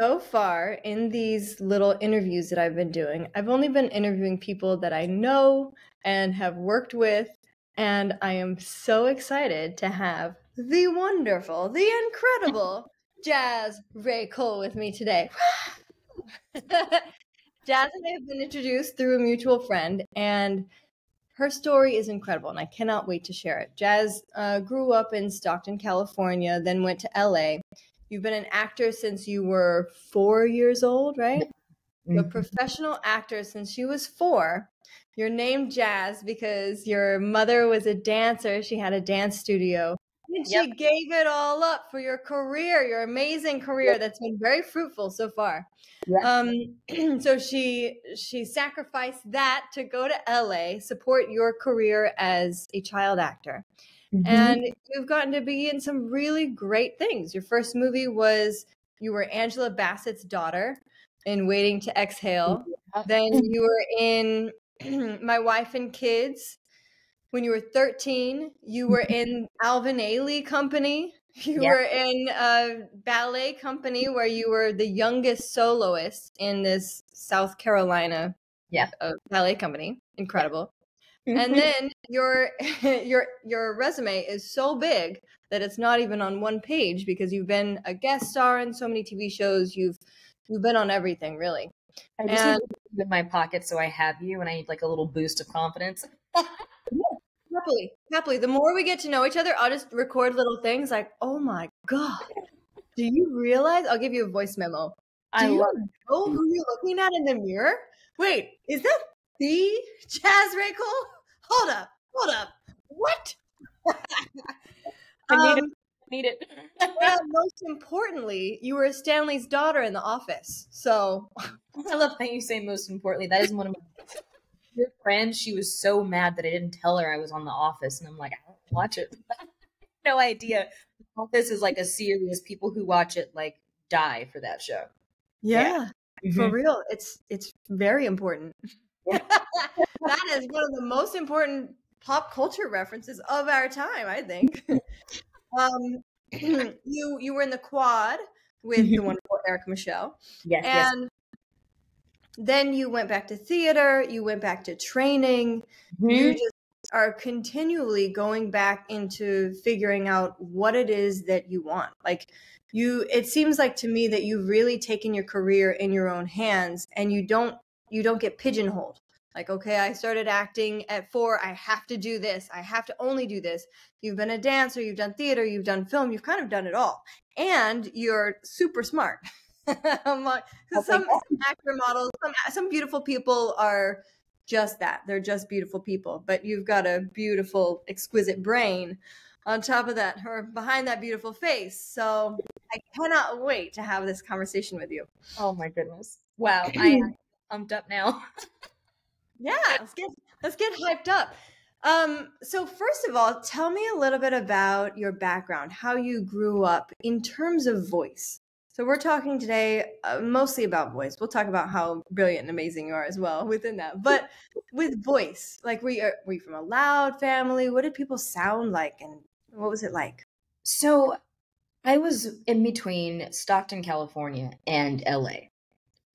so far in these little interviews that I've been doing, I've only been interviewing people that I know and have worked with. And I am so excited to have the wonderful, the incredible Jazz Raycole with me today. Jazz and I have been introduced through a mutual friend, and her story is incredible, and I cannot wait to share it. Jazz uh, grew up in Stockton, California, then went to LA. You've been an actor since you were four years old, right? Mm-hmm. A professional actor since she was four. You're named Jazz because your mother was a dancer. She had a dance studio. And she gave it all up for your career, your amazing career yep. that's been very fruitful so far. Yep. Um, so she she sacrificed that to go to LA, support your career as a child actor. Mm-hmm. And you've gotten to be in some really great things. Your first movie was you were Angela Bassett's daughter in Waiting to Exhale. Then you were in My Wife and Kids. When you were 13, you were in Alvin Ailey Company. You were in a ballet company where you were the youngest soloist in this South Carolina yeah. Uh, ballet company. Incredible and mm-hmm. then your your your resume is so big that it's not even on one page because you've been a guest star in so many TV shows. You've you've been on everything really. I just and, need in my pocket so I have you, and I need like a little boost of confidence. happily, happily. The more we get to know each other, I'll just record little things like, "Oh my god, do you realize?" I'll give you a voice memo. Do I love know who you're looking at in the mirror? Wait, is that the Jazz Raycole? Hold up, hold up. What? I need um, it. Need it. well, most importantly, you were Stanley's daughter in the office. So I love how you say most importantly. That is one of my good friends. She was so mad that I didn't tell her I was on the office. And I'm like, I don't watch it. no idea. Office is like a series. People who watch it like die for that show. Yeah. yeah. For mm-hmm. real. It's it's very important. That is one of the most important pop culture references of our time, I think. um, you you were in the quad with the wonderful Erica Michelle. Yes. And yes. then you went back to theater, you went back to training. Mm-hmm. You just are continually going back into figuring out what it is that you want. Like you it seems like to me that you've really taken your career in your own hands and you don't you don't get pigeonholed like okay i started acting at four i have to do this i have to only do this. You've been a dancer you've done theater you've done film you've kind of done it all and you're super smart. Like, some, actor models some, some beautiful people are just that they're just beautiful people but you've got a beautiful exquisite brain on top of that or behind that beautiful face so i cannot wait to have this conversation with you. Oh my goodness. Wow i am pumped up now Yeah, let's get let's get hyped up. Um, so first of all, tell me a little bit about your background, how you grew up in terms of voice. So we're talking today uh, mostly about voice. We'll talk about how brilliant and amazing you are as well within that. But with voice, like were you, uh, were you from a loud family? What did people sound like, and what was it like? So I was in between Stockton, California, and LA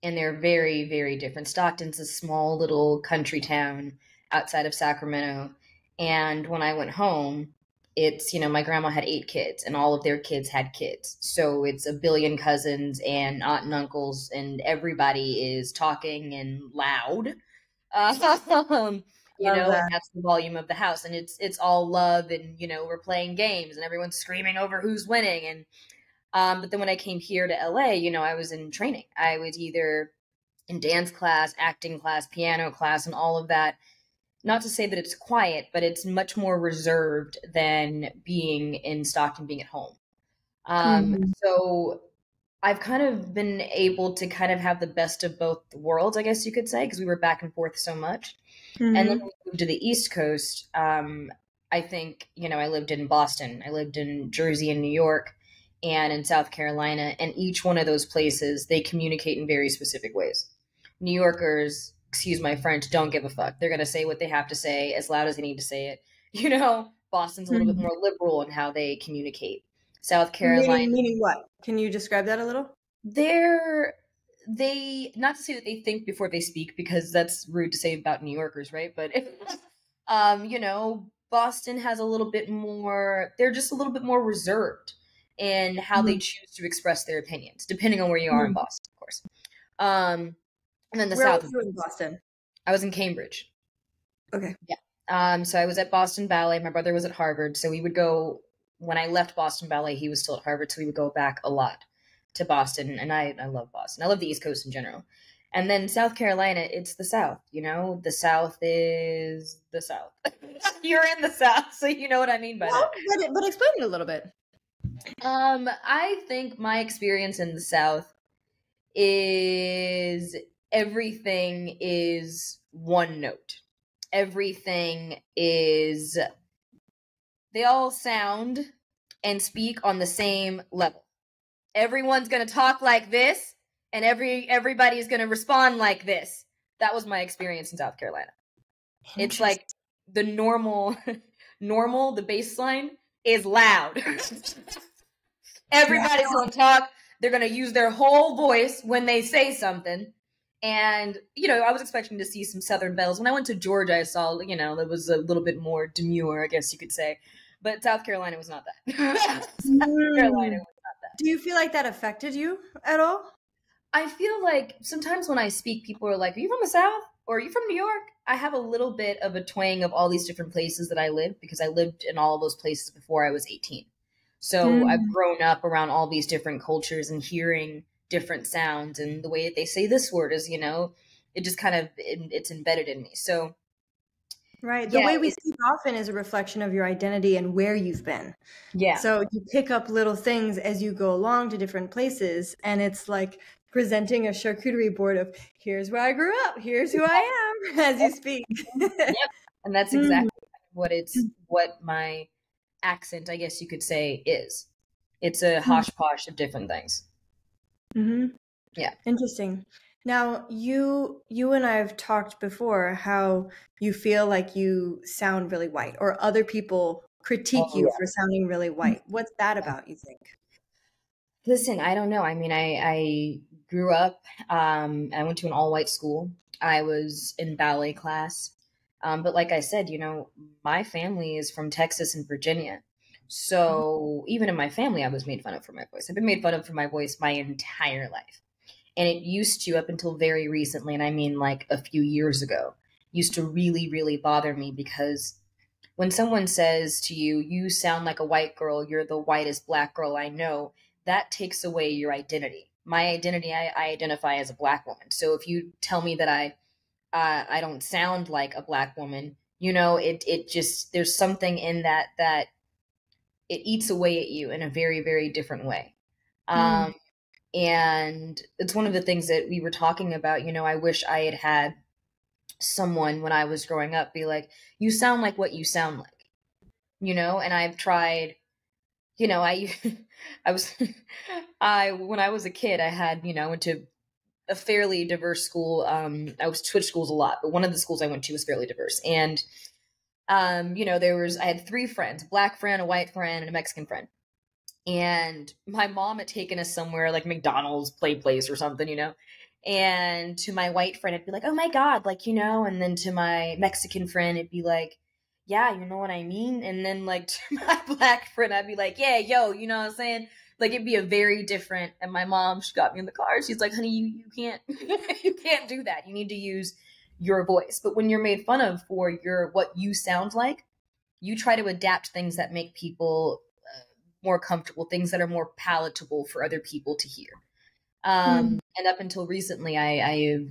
and they're very very different. Stockton's a small little country town outside of sacramento. And when i went home it's you know my grandma had eight kids and all of their kids had kids. So it's a billion cousins and aunt and uncles and everybody is talking and loud. Um, you know that. and that's the volume of the house. And it's it's all love and you know we're playing games and everyone's screaming over who's winning and um, but then when I came here to LA, you know, I was in training. I was either in dance class, acting class, piano class, and all of that. Not to say that it's quiet, but it's much more reserved than being in Stockton, being at home. Um, mm-hmm. So I've kind of been able to kind of have the best of both worlds, I guess you could say, because we were back and forth so much. Mm-hmm. And then mm-hmm. we moved to the East Coast. Um, I think, you know, I lived in Boston, I lived in Jersey and New York and in South Carolina. And each one of those places, they communicate in very specific ways. New Yorkers, excuse my French, don't give a fuck. They're going to say what they have to say as loud as they need to say it. You know, Boston's a little mm-hmm. bit more liberal in how they communicate. South Carolina. Meaning, meaning what? Can you describe that a little? They're they not to say that they think before they speak because that's rude to say about New Yorkers, right? But if um, you know, Boston has a little bit more they're just a little bit more reserved in how mm-hmm. they choose to express their opinions, depending on where you are mm-hmm. in Boston, of course. Um and then the where South was you in Boston. I was in Cambridge. Okay. Yeah. Um, so I was at Boston Ballet. My brother was at Harvard. So we would go when I left Boston Ballet, he was still at Harvard, so we would go back a lot to Boston. And I, I love Boston. I love the East Coast in general. And then South Carolina, it's the South, you know? The South is the South. You're in the South, so you know what I mean by well, that. But, but explain it a little bit. Um, I think my experience in the South is everything is one note. Everything is they all sound and speak on the same level. Everyone's going to talk like this and every everybody's going to respond like this. That was my experience in South Carolina. It's like the normal normal the baseline is loud. Everybody's to talk. They're going to use their whole voice when they say something. And, you know, I was expecting to see some Southern belles. When I went to Georgia, I saw, you know, there was a little bit more demure, I guess you could say but South Carolina was not that. South mm. Carolina was not that. Do you feel like that affected you at all? I feel like sometimes when I speak, people are like, "Are you from the South?" or "Are you from New York?" I have a little bit of a twang of all these different places that I lived because I lived in all of those places before I was 18. So mm. I've grown up around all these different cultures and hearing different sounds and the way that they say this word is, you know, it just kind of it, it's embedded in me. So Right. The yeah, way we speak often is a reflection of your identity and where you've been. Yeah. So you pick up little things as you go along to different places, and it's like presenting a charcuterie board of here's where I grew up, here's who I am as you speak. yep. And that's exactly mm. what it's what my accent, I guess you could say, is. It's a mm. hodgepodge of different things. Mm-hmm. Yeah. Interesting. Now, you you and I have talked before how you feel like you sound really white or other people critique oh, you yeah. for sounding really mm. white. What's that about, you think? Listen, I don't know. I mean, I I grew up um I went to an all-white school. I was in ballet class. Um, but like I said, you know, my family is from Texas and Virginia. So even in my family, I was made fun of for my voice. I've been made fun of for my voice my entire life. And it used to, up until very recently, and I mean like a few years ago, used to really, really bother me because when someone says to you, you sound like a white girl, you're the whitest black girl I know, that takes away your identity. My identity, I, I identify as a black woman. So if you tell me that I, uh, I don't sound like a black woman, you know, it, it just, there's something in that, that it eats away at you in a very, very different way. Mm. Um, and it's one of the things that we were talking about. You know, I wish I had had someone when I was growing up be like, you sound like what you sound like, you know, and I've tried, you know, I, I was, I, when I was a kid, I had, you know, I went to a fairly diverse school. Um, I was switched schools a lot, but one of the schools I went to was fairly diverse. And, um, you know, there was, I had three friends, a black friend, a white friend, and a Mexican friend and my mom had taken us somewhere like McDonald's play place or something, you know. And to my white friend, it'd be like, "Oh my god," like you know. And then to my Mexican friend, it'd be like, "Yeah, you know what I mean." And then like to my black friend, I'd be like, "Yeah, yo, you know what I'm saying?" Like it'd be a very different. And my mom, she got me in the car. She's like, "Honey, you you can't you can't do that. You need to use your voice." But when you're made fun of for your what you sound like, you try to adapt things that make people more comfortable, things that are more palatable for other people to hear. Um, mm. And up until recently, I, I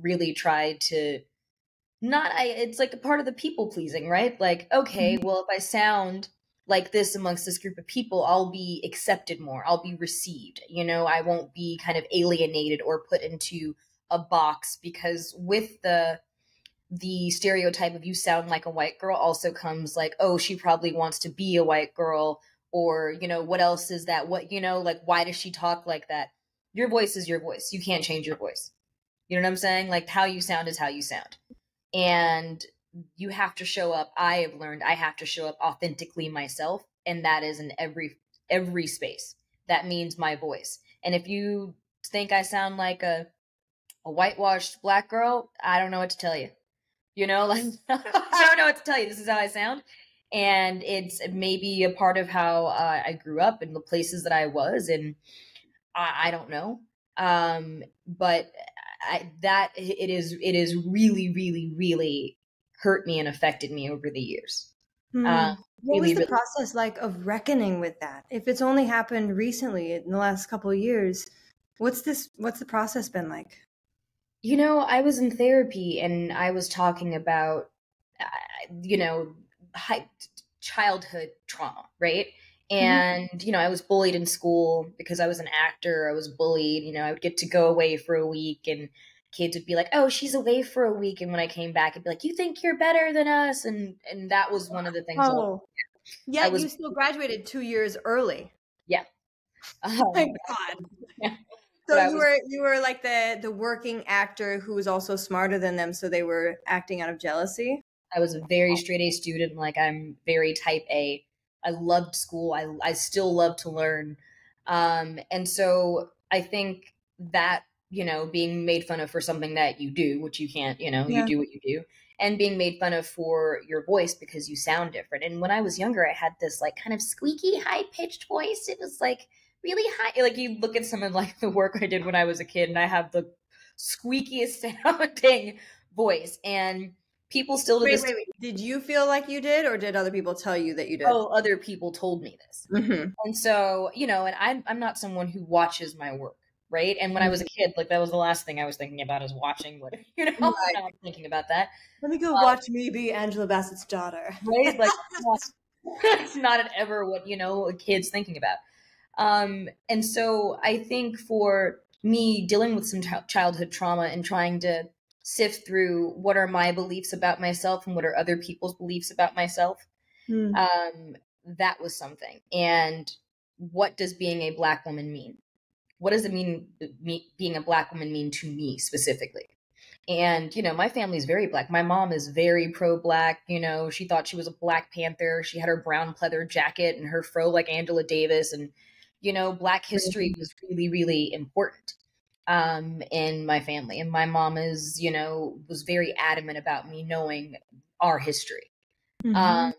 really tried to not. I it's like a part of the people pleasing, right? Like, okay, mm. well, if I sound like this amongst this group of people, I'll be accepted more. I'll be received. You know, I won't be kind of alienated or put into a box because with the the stereotype of you sound like a white girl also comes like, oh, she probably wants to be a white girl or you know what else is that what you know like why does she talk like that your voice is your voice you can't change your voice you know what i'm saying like how you sound is how you sound and you have to show up i have learned i have to show up authentically myself and that is in every every space. That means my voice. And if you think I sound like a a whitewashed black girl, I don't know what to tell you. You know, like I don't know what to tell you. This is how I sound. And it's maybe a part of how uh, I grew up and the places that I was, and I, I don't know. Um, but I, that it is it is really, really, really hurt me and affected me over the years. Hmm. Uh, what really, was the really- process like of reckoning with that? If it's only happened recently in the last couple of years, what's this? What's the process been like? You know, I was in therapy and I was talking about, uh, you know, high, childhood trauma, right? Mm-hmm. And, mm-hmm. you know, I was bullied in school because I was an actor. I was bullied. You know, I would get to go away for a week and kids would be like, "Oh, she's away for a week," and when I came back, it'd be like, "You think you're better than us?" And and that was one of the things. Oh, yeah, was, you still graduated two years early. Yeah. Um, oh my god. Yeah. So you was, were you were like the the working actor who was also smarter than them, so they were acting out of jealousy. I was a very straight A student. Like I'm very type A. I loved school. I I still love to learn, um, and so I think that you know being made fun of for something that you do, which you can't, you know, yeah. you do what you do, and being made fun of for your voice because you sound different. And when I was younger, I had this like kind of squeaky, high pitched voice. It was like really high. Like you look at some of like the work I did when I was a kid, and I have the squeakiest sounding voice, and people still wait, wait, wait. Did you feel like you did, or did other people tell you that you did? Oh, other people told me this, mm-hmm. and so you know, and I'm I'm not someone who watches my work. Right. And when I was a mm-hmm. kid, like that was the last thing I was thinking about is watching what you know, right. I'm thinking about that. Let me go um, watch me be Angela Bassett's daughter. Right? Like it's not ever what, you know, a kid's thinking about. Um, and so I think for me dealing with some t- childhood trauma and trying to sift through what are my beliefs about myself and what are other people's beliefs about myself, mm. um, that was something. And what does being a black woman mean? What does it mean, me, being a black woman mean to me specifically? And, you know, my family is very black. My mom is very pro black. You know, she thought she was a Black Panther. She had her brown pleather jacket and her fro like Angela Davis. And you know, Black history was really, really important um, in my family. And my mom is, you know, was very adamant about me knowing our history. Mm-hmm. Um,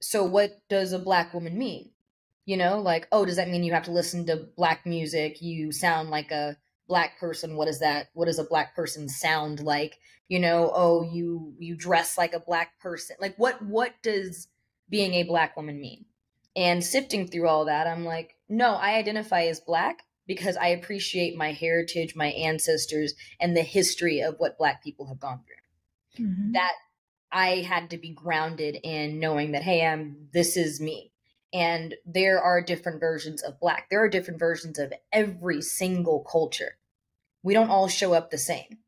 so, what does a Black woman mean? You know, like, oh, does that mean you have to listen to Black music? You sound like a Black person. What is that? What does a Black person sound like? You know, oh, you you dress like a Black person. Like, what what does being a Black woman mean? And sifting through all that, I'm like, no, I identify as black because I appreciate my heritage, my ancestors, and the history of what black people have gone through. Mm-hmm. That I had to be grounded in knowing that, hey, I'm this is me. And there are different versions of black. There are different versions of every single culture. We don't all show up the same.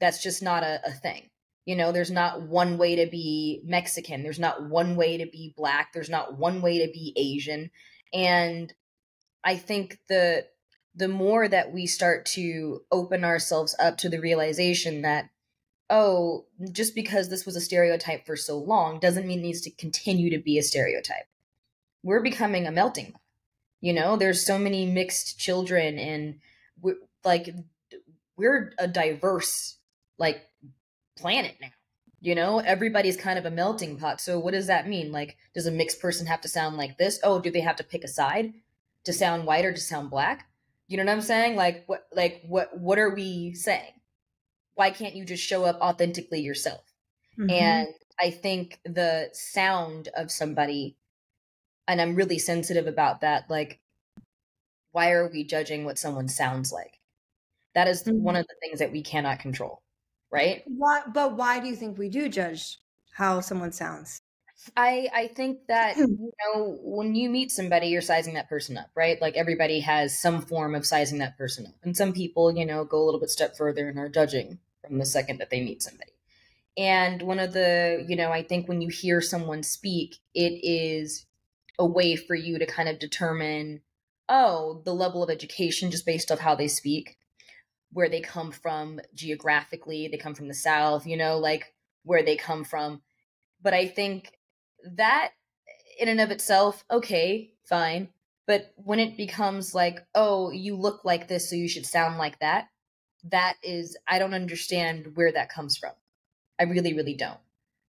That's just not a, a thing. You know, there's not one way to be Mexican. There's not one way to be black. There's not one way to be Asian. And I think the the more that we start to open ourselves up to the realization that oh, just because this was a stereotype for so long doesn't mean it needs to continue to be a stereotype. We're becoming a melting pot. You know, there's so many mixed children and we're like we're a diverse like planet now. You know, everybody's kind of a melting pot. So what does that mean? Like, does a mixed person have to sound like this? Oh, do they have to pick a side to sound white or to sound black? You know what I'm saying? Like what like what what are we saying? Why can't you just show up authentically yourself? Mm-hmm. And I think the sound of somebody and I'm really sensitive about that like why are we judging what someone sounds like? That is mm-hmm. one of the things that we cannot control right? Why, but why do you think we do judge how someone sounds? I I think that you know when you meet somebody, you're sizing that person up, right? Like everybody has some form of sizing that person up, and some people, you know, go a little bit step further and are judging from the second that they meet somebody. And one of the, you know, I think when you hear someone speak, it is a way for you to kind of determine, oh, the level of education just based off how they speak where they come from geographically, they come from the South, you know, like where they come from. But I think that in and of itself, okay, fine. But when it becomes like, oh, you look like this, so you should sound like that, that is, I don't understand where that comes from. I really, really don't.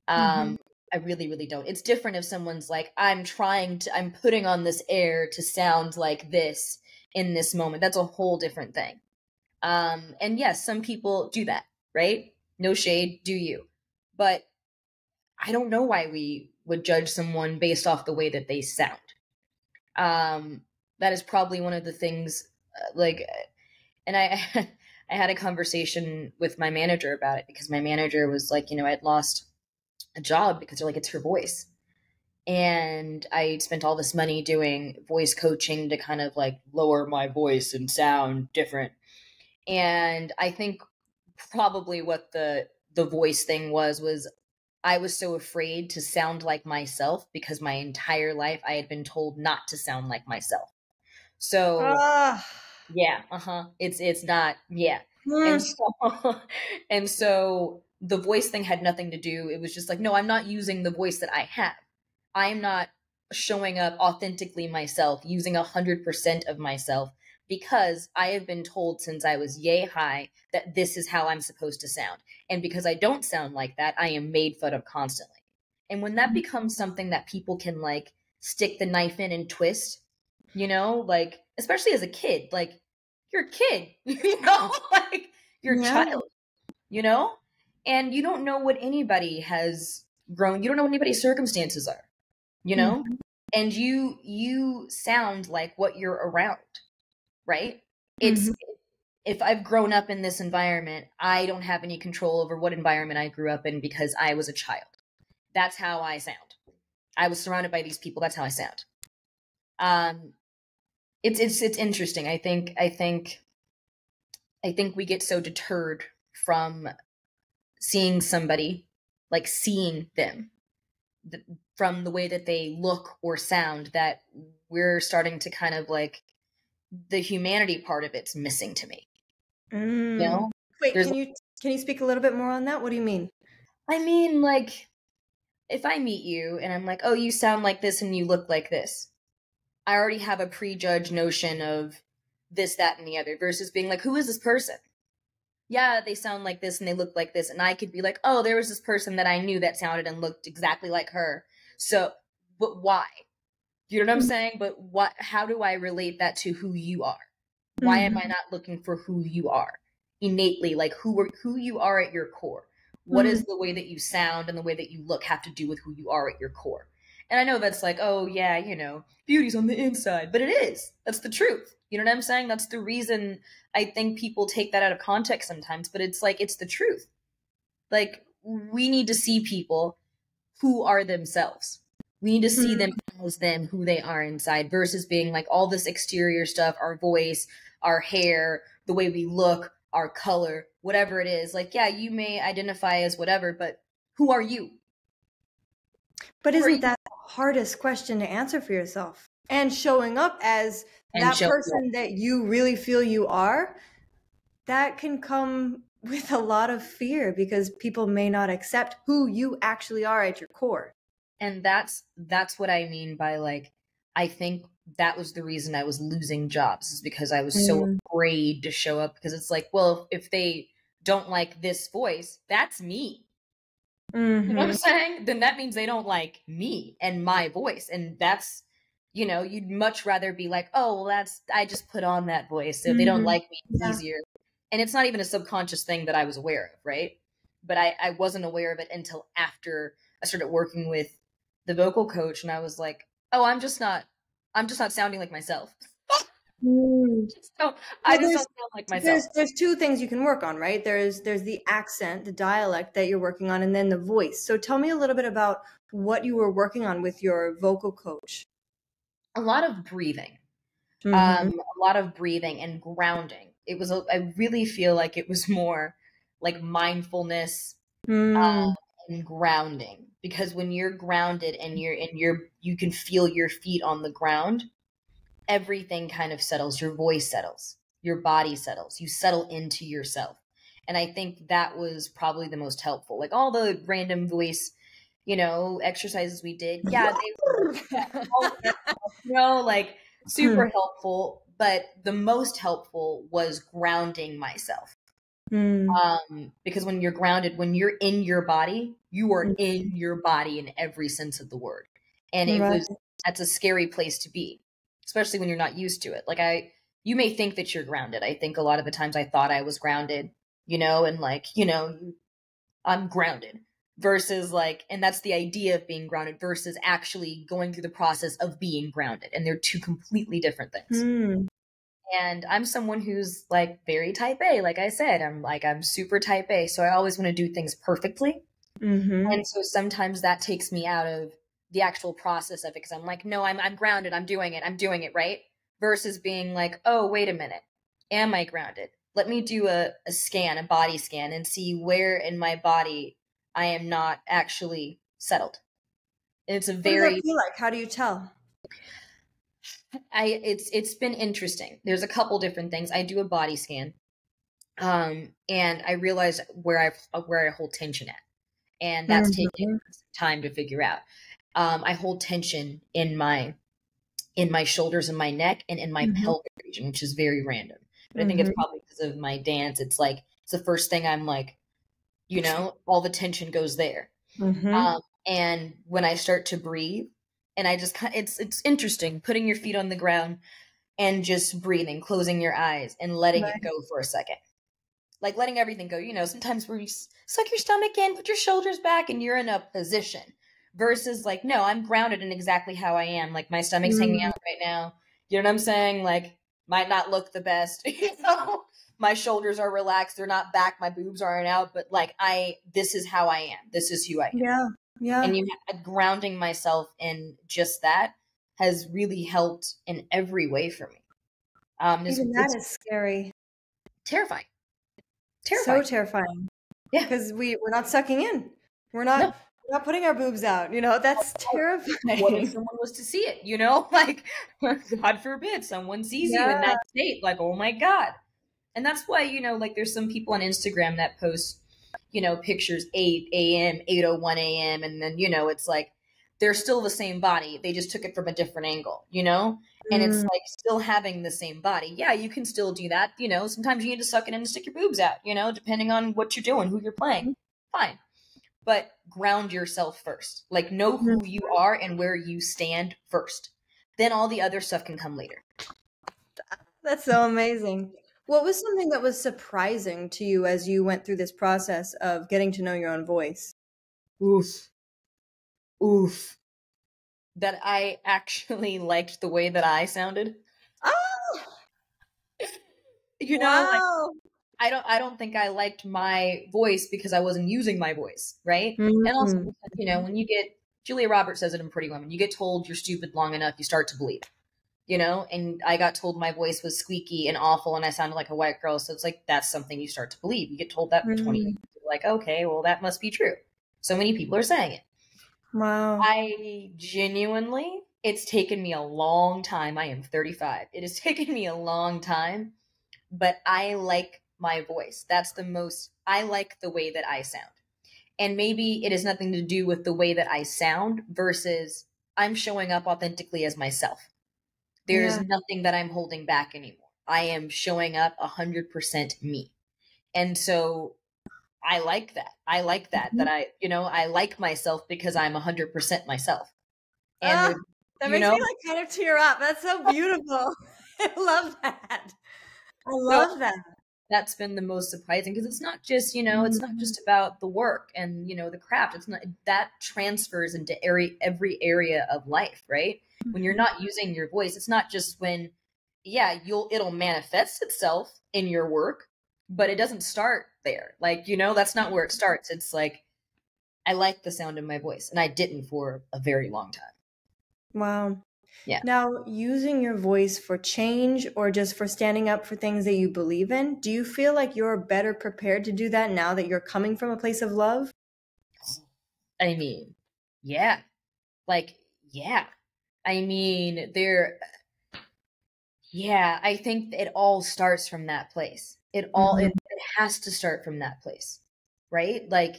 Um, mm-hmm. I really, really don't. It's different if someone's like, I'm trying to, I'm putting on this air to sound like this in this moment. That's a whole different thing. Um, and yes, some people do that, right? No shade, do you? But I don't know why we would judge someone based off the way that they sound. Um, that is probably one of the things, uh, like, and I, I had a conversation with my manager about it because my manager was like, you know, I'd lost a job because they're like, it's her voice. And I spent all this money doing voice coaching to kind of like lower my voice and sound different. And I think probably what the the voice thing was was I was so afraid to sound like myself because my entire life I had been told not to sound like myself. So uh. yeah, uh-huh. It's it's not yeah. Mm. And so and so the voice thing had nothing to do. It was just like, no, I'm not using the voice that I have. I am not showing up authentically myself, using a hundred percent of myself because I have been told since I was yay high that this is how I'm supposed to sound. And because I don't sound like that, I am made fun of constantly. And when that mm-hmm. becomes something that people can like stick the knife in and twist, you know, like especially as a kid, like you're a kid, you know, like you're yeah. a child, you know, and you don't know what anybody has grown. You don't know what anybody's circumstances are, you know, mm-hmm. and you you sound like what you're around right? It's mm-hmm. if I've grown up in this environment, I don't have any control over what environment I grew up in because I was a child. That's how I sound. I was surrounded by these people. That's how I sound. Um, it's it's it's interesting. I think I think I think we get so deterred from seeing somebody, like seeing them, the, from the way that they look or sound, that we're starting to kind of like the humanity part of it's missing to me. Mm. You know? Wait, There's, can you can you speak a little bit more on that? What do you mean? I mean, like, if I meet you and I'm like, oh, you sound like this and you look like this, I already have a prejudged notion of this, that, and the other versus being like, who is this person? Yeah, they sound like this and they look like this. And I could be like, oh, there was this person that I knew that sounded and looked exactly like her. So, but why? You know what I'm mm-hmm. saying? But what how do I relate that to who you are? Why mm-hmm. am I mm-hmm. not looking for who you are innately, like who are, who you are at your core? What mm-hmm. is the way that you sound and the way that you look have to do with who you are at your core? And I know that's like, oh yeah, you know, beauty's on the inside, but it is. That's the truth. You know what I'm saying? That's the reason I think people take that out of context sometimes, but it's like it's the truth. Like we need to see people who are themselves we need to see them mm-hmm. them, who they are inside, versus being like all this exterior stuff, our voice, our hair, the way we look, our color, whatever it is. Like, yeah, you may identify as whatever, but who are you? But isn't that the hardest question to answer for yourself? And showing up as and that person up. that you really feel you are, that can come with a lot of fear because people may not accept who you actually are at your core and that's that's what i mean by like i think that was the reason i was losing jobs is because i was mm. so afraid to show up because it's like well if they don't like this voice that's me mm-hmm. you know what i'm mm-hmm. saying then that means they don't like me and my voice and that's you know you'd much rather be like oh well that's i just put on that voice so mm-hmm. they don't mm-hmm. like me it's yeah. easier and it's not even a subconscious thing that i was aware of right but i i wasn't aware of it until after i started working with the vocal coach and I was like, "Oh, I'm just not I'm just not sounding like myself." Mm. so I just don't sound like myself. There's, there's two things you can work on, right? There's there's the accent, the dialect that you're working on, and then the voice. So tell me a little bit about what you were working on with your vocal coach. A lot of breathing, mm-hmm. um, a lot of breathing and grounding. It was. A, I really feel like it was more like mindfulness mm. uh, and grounding because when you're grounded and you're and you're you can feel your feet on the ground everything kind of settles your voice settles your body settles you settle into yourself and i think that was probably the most helpful like all the random voice you know exercises we did yeah they were you know like super hmm. helpful. But the most helpful was grounding myself. Mm. Um, because when you're grounded, when you're in your body, you are mm. in your body in every sense of the word. And it right. was that's a scary place to be, especially when you're not used to it. Like I you may think that you're grounded. I think a lot of the times I thought I was grounded, you know, and like, you know, I'm grounded versus like and that's the idea of being grounded versus actually going through the process of being grounded and they're two completely different things. Mm. And I'm someone who's like very type A. Like I said, I'm like, I'm super type A. So I always want to do things perfectly. Mm-hmm. And so sometimes that takes me out of the actual process of it because I'm like, no, I'm, I'm grounded. I'm doing it. I'm doing it right. Versus being like, oh, wait a minute. Am I grounded? Let me do a, a scan, a body scan, and see where in my body I am not actually settled. And it's a very. What like? How do you tell? I it's it's been interesting. There's a couple different things. I do a body scan, um, and I realize where I where I hold tension at, and that's mm-hmm. taking time to figure out. Um, I hold tension in my in my shoulders and my neck and in my mm-hmm. pelvic region, which is very random. But mm-hmm. I think it's mm-hmm. probably because of my dance. It's like it's the first thing I'm like, you know, all the tension goes there. Mm-hmm. Um, and when I start to breathe, and I just it's it's interesting putting your feet on the ground and just breathing, closing your eyes and letting right. it go for a second. Like letting everything go. You know, sometimes where you suck your stomach in, put your shoulders back, and you're in a position. Versus like, no, I'm grounded in exactly how I am. Like my stomach's mm. hanging out right now. You know what I'm saying? Like might not look the best. you know, my shoulders are relaxed. They're not back. My boobs aren't out. But like I, this is how I am. This is who I am. Yeah. Yeah. And you grounding myself in just that has really helped in every way for me. Um, Even that is scary. Terrifying. Terrifying. So terrifying. Yeah. Because we, we're not sucking in. We're not. No. We're not putting our boobs out, you know. That's terrifying. What if someone was to see it? You know, like God forbid someone sees yeah. you in that state. Like, oh my god! And that's why you know, like, there's some people on Instagram that post you know, pictures 8 a.m., 8.01 a.m., and then, you know, it's like they're still the same body. They just took it from a different angle, you know? And it's mm. like still having the same body. Yeah, you can still do that. You know, sometimes you need to suck it in and stick your boobs out, you know, depending on what you're doing, who you're playing. Fine. But ground yourself first. Like, know who mm-hmm. you are and where you stand first. Then all the other stuff can come later. That's so amazing. What was something that was surprising to you as you went through this process of getting to know your own voice? Oof. Oof. That I actually liked the way that I sounded. Oh. you know, wow. like, I don't I don't think I liked my voice because I wasn't using my voice, right? Mm-hmm. And also, mm-hmm. you know, when you get Julia Roberts says it in Pretty Woman, you get told you're stupid long enough, you start to believe you know, and I got told my voice was squeaky and awful and I sounded like a white girl. So it's like, that's something you start to believe. You get told that for mm. 20 years. like, okay, well, that must be true. So many people are saying it. Wow. I genuinely, it's taken me a long time. I am 35. It has taken me a long time, but I like my voice. That's the most, I like the way that I sound. And maybe it has nothing to do with the way that I sound versus I'm showing up authentically as myself. There's yeah. nothing that I'm holding back anymore. I am showing up 100% me. And so I like that. I like that, mm-hmm. that I, you know, I like myself because I'm 100% myself. And ah, that makes know, me like kind of tear up. That's so beautiful. I love that. I love so, that. That's been the most surprising because it's not just, you know, mm-hmm. it's not just mm-hmm. about the work and, you know, the craft. It's not that transfers into every every area of life, right? When you're mm-hmm. not using your voice it's not just when yeah you'll it'll manifest itself in your work but it doesn't start there. Like you know that's not where it mm-hmm. starts. It's like i like the sound of my voice and i didn't for a very long time. Wow. Yeah. Now using your voice for change or just for standing up for things that you believe in do you feel like you're better prepared to do that now that you're coming from a place of love? I mean yeah. Like yeah I mean, there yeah, I think it all starts from that place. It all mm-hmm. it, it has to start from that place. Right? Like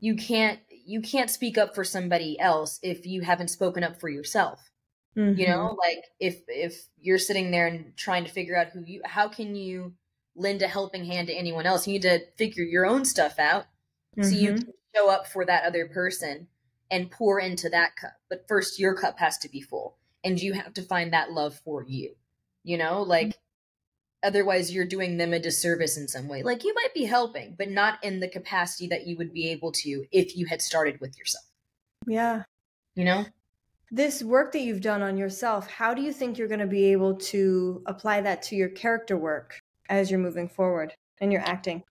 you can't you can't speak up for somebody else if you haven't spoken up for yourself. Mm-hmm. You know, like if if you're sitting there and trying to figure out who you how can you lend a helping hand to anyone else? You need to figure your own stuff out mm-hmm. so you mm-hmm. can show up for that other person and pour into that cup. But first your cup has to be full and you have to find that love for you. You know, like mm-hmm. otherwise you're doing them a disservice in some way. Like you might be helping, but not in the capacity that you would be able to if you had started with yourself. Yeah. You know? This work that you've done on yourself, how do you think you're going to be able to apply that to your character work as you're moving forward and your acting?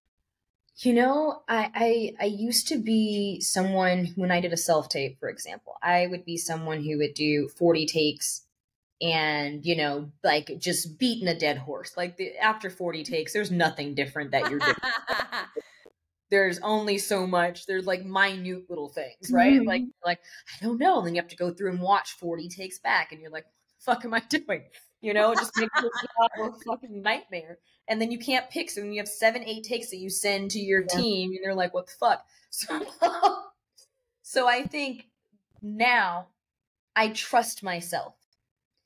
You know, I, I I used to be someone when I did a self tape, for example, I would be someone who would do 40 takes and you know like just beating a dead horse. Like the, after 40 takes there's nothing different that you're doing. There's only so much. There's like minute little things right? Mm-hmm. like like i don't know. And then you have to go through and watch 40 takes back and you're like fuck am i doing you know just make it a fucking nightmare and then you can't pick so when you have seven eight takes that you send to your yeah. team and they're like what the fuck so so i think now i trust myself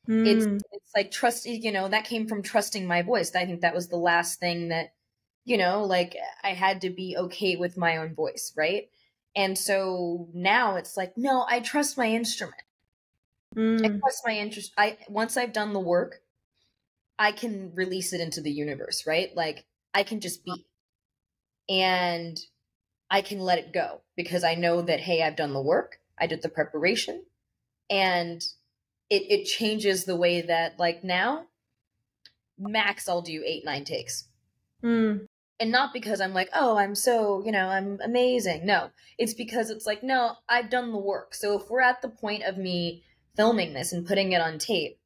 mm. it's it's like trust you know that came from trusting my voice i think that was the last thing that you know, like I had to be okay with my own voice, right? And so now it's like, no, I trust my instrument. Mm. I trust my interest. I once I've done the work, I can release it into the universe, right? Like I can just be and I can let it go because I know that hey, I've done the work, I did the preparation, and it it changes the way that like now max I'll do 8 9 takes. Mm and not because I'm like, oh, I'm so, you know, I'm amazing. No, it's because it's like, no, I've done the work. So if we're at the point of me filming this and putting it on tape,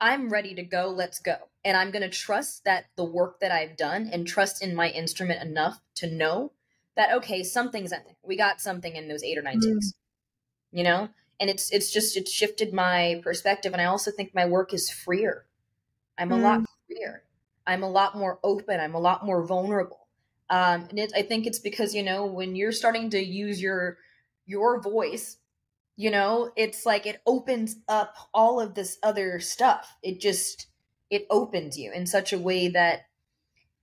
I'm ready to go. Let's go. And I'm going to trust that the work that I've done and trust in my instrument enough to know that, okay, something's in there. We got something in those eight or nine mm. takes, you know? And it's, it's just, it's shifted my perspective. And I also think my work is freer. I'm a mm. lot freer I'm a lot more open. I'm a lot more vulnerable. Um, and it, I think it's because you know when you're starting to use your your voice, you know, it's like it opens up all of this other stuff. It just it opens you in such a way that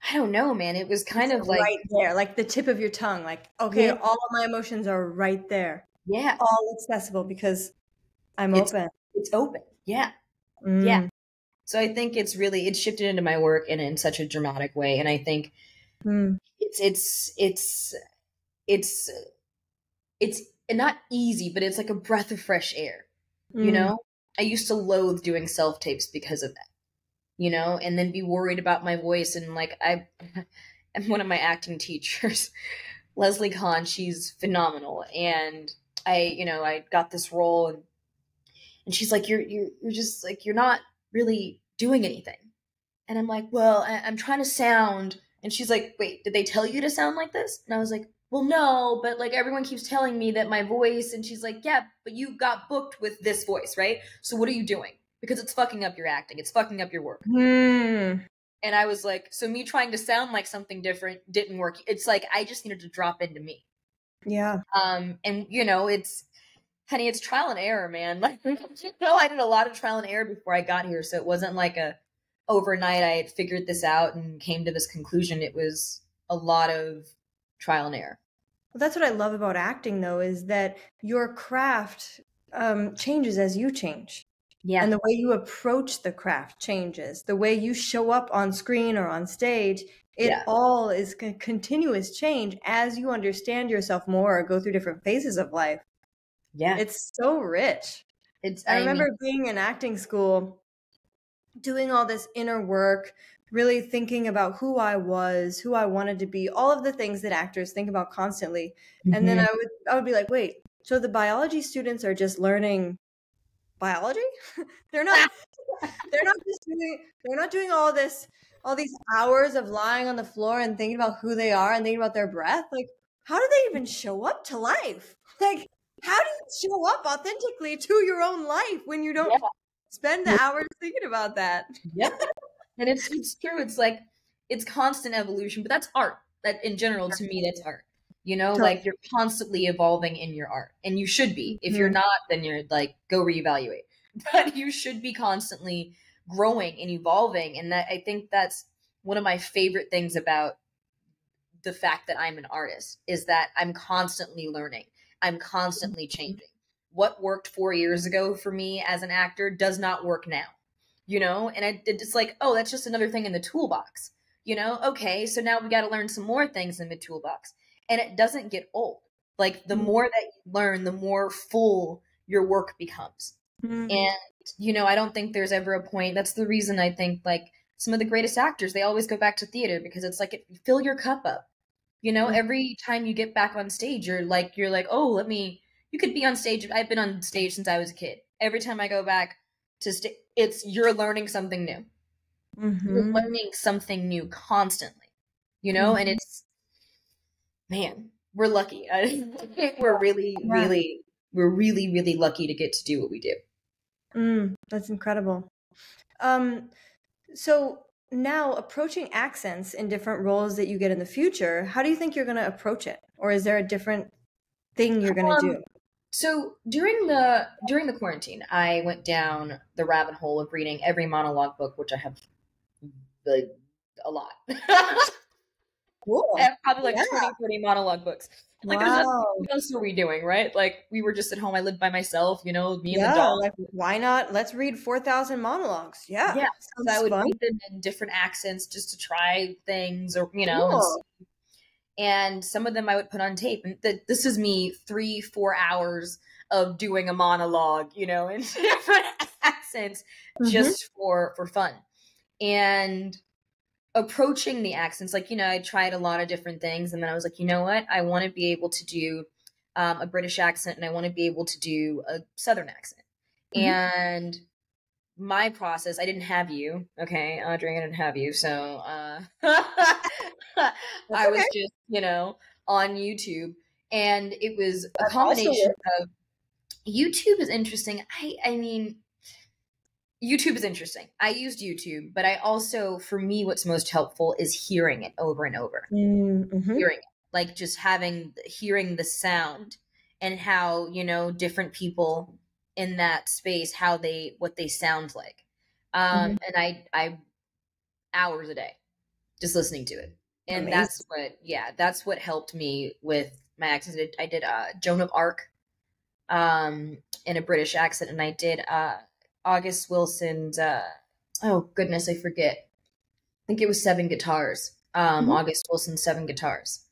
I don't know, man. It was kind it's of like right there, like the tip of your tongue. Like, okay, yeah. all of my emotions are right there. Yeah, all accessible because I'm it's, open. It's open. Yeah, mm. yeah. So I think it's really it's shifted into my work and in such a dramatic way, and I think mm. it's it's it's it's it's not easy, but it's like a breath of fresh air. Mm. You know, I used to loathe doing self tapes because of that. You know, and then be worried about my voice and like I, am one of my acting teachers, Leslie Kahn. She's phenomenal, and I you know I got this role and and she's like you're you're you're just like you're not really doing anything. And I'm like, well, I- am trying to sound. And she's like, wait, did they tell you to sound like this? And I was like, well, no, but like everyone keeps telling me that my voice. And she's like, yeah, but you got booked with this voice, right? So what are you doing? Because it's fucking up your acting, it's fucking up your work. Mm. And I was like, so me trying to sound like something different didn't work. It's like I just needed to drop into me. Yeah. Um, and you know, it's honey, it's trial and error, man. Like, you know, I did a lot of trial and error before I got here. So it wasn't like a overnight I had figured this out and came to this conclusion. It was a lot of trial and error. Well, that's what I love about acting, though, is that your craft um, changes as you change. Yeah. And the way you approach the craft changes. The way you show up on screen or on stage, it yeah. all is a continuous change as you understand yourself more or go through different phases of life. Yeah. It's so rich. It's I, I remember mean, being in acting school doing all this inner work, really thinking about who I was, who I wanted to be, all of the things that actors think about constantly. Mm-hmm. And then mm-hmm. I would I would be like, "Wait, so the biology students are just learning biology? they're not they're not just doing they're not doing all this all these hours of lying on the floor and thinking about who they are and thinking about their breath. Like, how do they even show up to life? Like, how do you show up authentically to your own life when you don't yeah. spend the hours thinking about that? Yeah. And it's it's true. It's like it's constant evolution, but that's art. That in general, to me, that's art. You know, totally. like you're constantly evolving in your art, and you should be. If mm-hmm. you're not, then you're like go reevaluate. but you should be constantly growing and evolving. And that I think that's one of my favorite things about the fact that I'm an artist is that I'm constantly learning. I'm constantly Mm-hmm. changing. What worked four years ago for me as an actor does not work now, you know? And I, it's like, oh, that's just another thing in the toolbox, you know? Okay, so now we got to learn some more things in the toolbox. And it doesn't get old. Like the Mhm. more that you learn, the more full your work becomes. Mhm. And, you know, I don't think there's ever a point. That's the reason I think like some of the greatest actors, they always go back to theater because it's like, it, fill your cup up. You know, Mhm. every time you get back on stage, you're like, you're like, oh, let me, you could be on stage. I've been on stage since I was a kid. Every time I go back to stage, it's, you're learning something new. You're Mhm. learning something new constantly, you know, and Mhm. it's, man, we're lucky. We're really, Yeah. really, we're really, really lucky to get to do what we do. Mm, that's incredible. Um, so now approaching accents in different roles that you get in the future, how do you think you're going to approach it? Or is there a different thing you're going to Um, do? So during the during the quarantine, I went down the rabbit hole of reading every monologue book, which I have like a lot. Cool. I have probably like Yeah. 20, 30 monologue books. Like, Wow. else are we doing, right? Like, we were just at home. I lived by myself, you know, me and Yeah, the dog. like why not? Let's read 4,000 monologues. Yeah. Yeah, so I would fun. read them in different accents just to try things, or you know, and, Cool. And some of them I would put on tape. And th- this is me three, four hours of doing a monologue, you know, in different accents, Mhm. just for for fun, and approaching the accents. Like you know, I tried a lot of different things, and then I was like, you know what, I want to be able to do um, a British accent, and I want to be able to do a Southern accent, Mhm. and my process i didn't have you okay? Audrey i didn't have you so uh i was just you know on youtube and it was a That's combination of youtube is interesting. I i mean youtube is interesting. I used youtube but i also for me what's most helpful is hearing it over and over. Mhm. hearing it like just having hearing the sound and how you know different people in that space how they what they sound like. Um and i i hours a day just listening to it. And Amazing. that's what yeah that's what helped me with my accent. I did, I did uh joan of arc um in a british accent and i did uh august wilson's uh oh goodness i forget. I think it was seven guitars um Mhm. august wilson's seven guitars.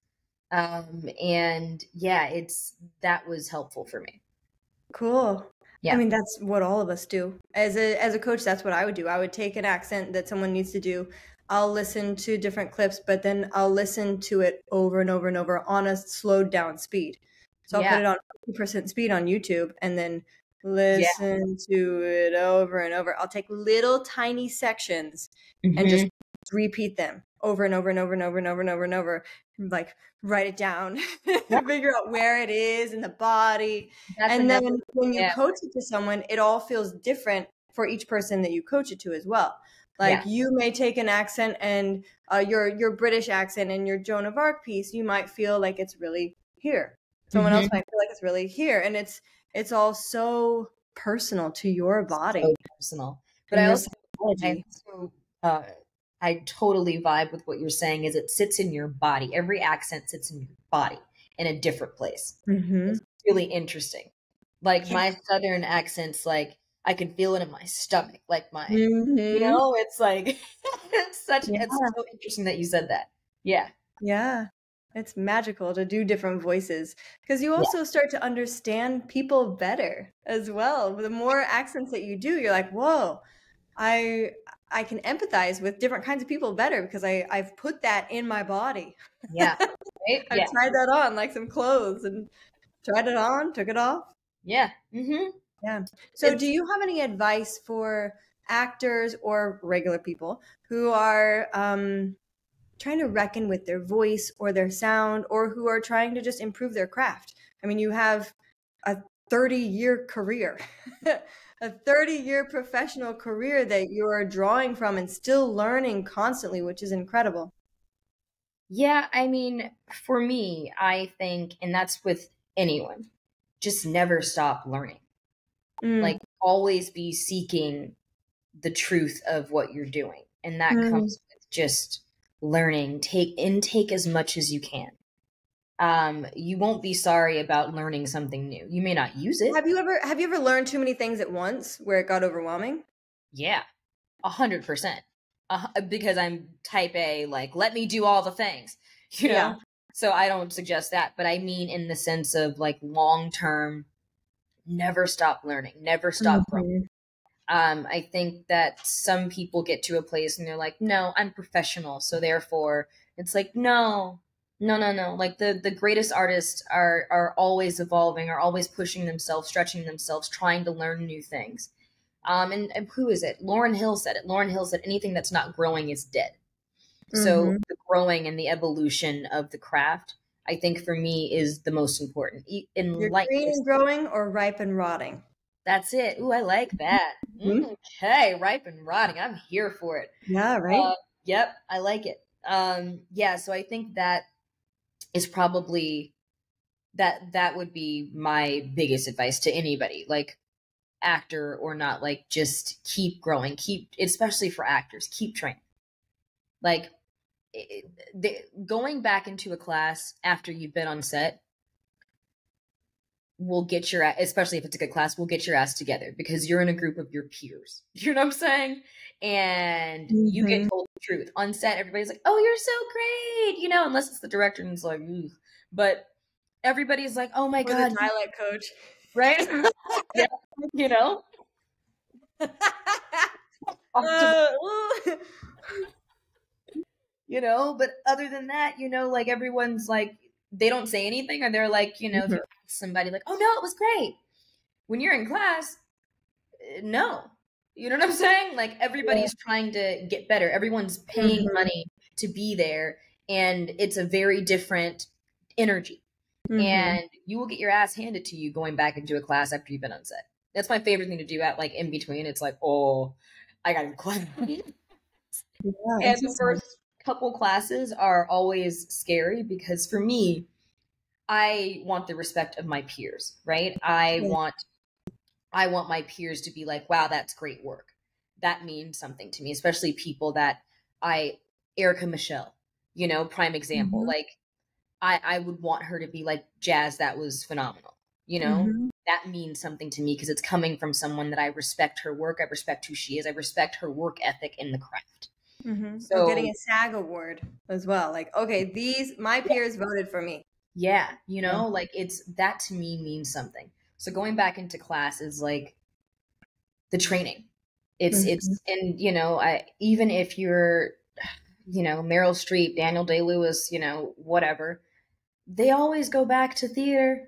Um and yeah it's that was helpful for me. Cool. Yeah. I mean, that's what all of us do. As a as a coach, that's what I would do. I would take an accent that someone needs to do. I'll listen to different clips, but then I'll listen to it over and over and over on a slowed down speed. So I'll Yeah. put it on 50% speed on YouTube and then listen to it over and over. I'll take little tiny sections and Mm-hmm. just repeat them over and over and over and over and over and over and over. Like write it down, figure out where it is in the body. That's and another- then when you yeah. coach it to someone, it all feels different for each person that you coach it to as well. Like Yeah. you may take an accent and uh, your your British accent and your Joan of Arc piece, you might feel like it's really here. Someone else Mhm. might feel like it's really here, and it's it's all so personal to your body. so personal but and i also I also, uh, I totally vibe with what you're saying. Is it sits in your body? Every accent sits in your body in a different place. Mhm. Really interesting. Like Yeah. my southern accents, like I can feel it in my stomach. Like my, you Mhm. know, it's like it's such. Yeah. It's so interesting that you said that. Yeah, Yeah. It's magical to do different voices because you also start to understand people better as well. The more accents that you do, you're like, whoa, I I can empathize with different kinds of people better because I, I've put that in my body. yeah, right? I've yeah, tried that on like some clothes and tried it on, took it off. yeah. Mm-hmm. So, It's- do you have any advice for actors or regular people who are um, trying to reckon with their voice or their sound, or who are trying to just improve their craft? I mean, you have a 30 year career, a 30 year professional career that you're drawing from and still learning constantly, which is incredible. Yeah, I mean, for me, I think, and that's with anyone, just never stop learning. Mm. Like always be seeking the truth of what you're doing. And that Mhm. comes with just learning. Take intake as much as you can. Um, you won't be sorry about learning something new. You may not use it. have you ever have you ever learned too many things at once where it got overwhelming? Yeah, a hundred percent. Uh, because I'm type A, like let me do all the things, you know. Yeah. So I don't suggest that, but I mean in the sense of like long term, never stop learning, never stop growing. Um, I think that some people get to a place and they're like, no, I'm professional, so therefore it's like no, no, no, no. Like the the greatest artists are are always evolving, are always pushing themselves, stretching themselves, trying to learn new things. Um, and, and who is it? Lauryn Hill said it. Lauryn Hill said anything that's not growing is dead. So Mhm. the growing and the evolution of the craft, I think for me is the most important. In You're life, green and growing or ripe and rotting. that's it. Ooh, I like that. Mhm. Okay, ripe and rotting. I'm here for it. Yeah, right. Uh, yep, I like it. Um, yeah, so I think that is probably that that would be my biggest advice to anybody, like actor or not. Like, just keep growing, keep especially for actors, keep training. Like, it, the, going back into a class after you've been on set will get your especially if it's a good class will get your ass together because you're in a group of your peers you know what i'm saying and you get Mhm. told truth. On set everybody's like oh you're so great you know unless it's the director and it's like Ugh. but everybody's like oh my or god the dialect coach. right? Yeah, you know? Uh, you know but other than that you know like everyone's like they don't say anything or they're like you know ask somebody like oh no it was great. When you're in class eh, no you know what i'm saying like everybody's trying to get better everyone's paying Mhm. money to be there and it's a very different energy Mhm. and you will get your ass handed to you going back into a class after you've been on set that's my favorite thing to do at like in between it's like oh i gotta class Yeah, and the first couple classes are always scary because for me, I want the respect of my peers, right? I Yeah. want I want my peers to be like, wow, that's great work. That means something to me, especially people that I Erica Michelle, you know, prime example. Mhm. Like I I would want her to be like, Jazz, that was phenomenal. You know? Mhm. That means something to me because it's coming from someone that I respect her work, I respect who she is, I respect her work ethic in the craft. Mhm. So- getting a SAG award as well. Like, okay, these my peers voted for me. Yeah, you know, Yeah. like it's that to me means something. So going back into class is like the training. It's mm-hmm. it's and you know, I even if you're you know, Meryl Streep, Daniel Day-Lewis, you know, whatever, they always go back to theater.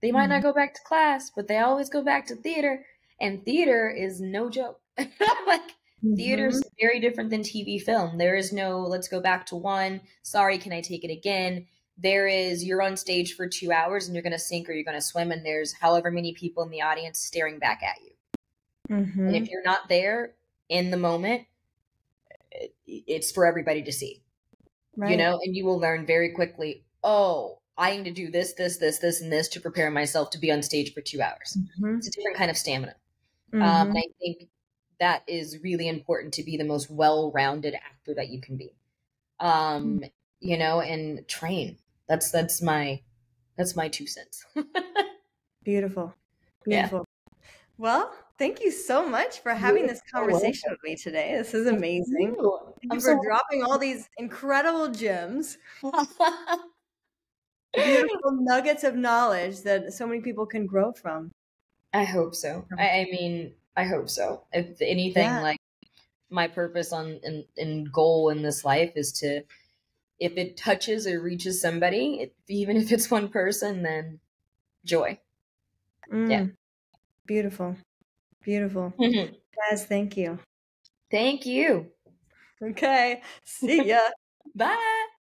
They might not mm-hmm. go back to class, but they always go back to theater, and theater is no joke. like Theater's mm-hmm. very different than TV film. There is no let's go back to one. Sorry, can I take it again? There is you're on stage for two hours and you're going to sink or you're going to swim, and there's however many people in the audience staring back at you. Mhm. And if you're not there in the moment, it's for everybody to see, Right. you know, and you will learn very quickly. Oh, I need to do this, this, this, this, and this to prepare myself to be on stage for two hours. Mhm. It's a different kind of stamina. Mhm. Um, and I think that is really important to be the most well-rounded actor that you can be. Um, you know, and train. That's that's my that's my two cents. Beautiful. Yeah. Beautiful. Well, thank you so much for having this conversation with me today. This is amazing. Thank you I'm for so dropping all these incredible gems, beautiful nuggets of knowledge that so many people can grow from. I hope so. I, I mean, I hope so. If anything, Yeah. like my purpose on and, and goal in this life is to, if it touches or reaches somebody, it, even if it's one person, then joy. Yeah. Mm. Beautiful. Beautiful. Guys, thank you. Thank you. Okay. See ya. Bye.